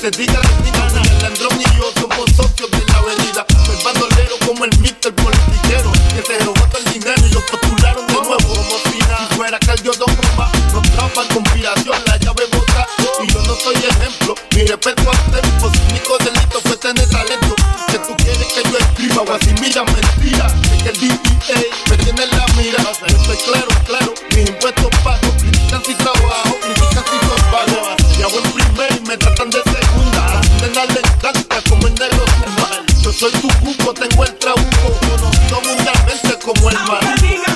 Se diga la tirana, el Andrón y yo somos socios de la avenida. Soy bandolero como el mister politiquero. Que se robó todo el dinero y lo postularon de nuevo. Como si nada fuera Cardio Don Roma. Nos trampa conspiración, la llave bota. Y yo no soy ejemplo. Mi respeto a tiempo. Su único delito fue tener talento. Que tú quieres que yo escriba o asimila mentiras. Es que el DEA Soy tu cuco, tengo el trabuco. Somos una mente como el mar.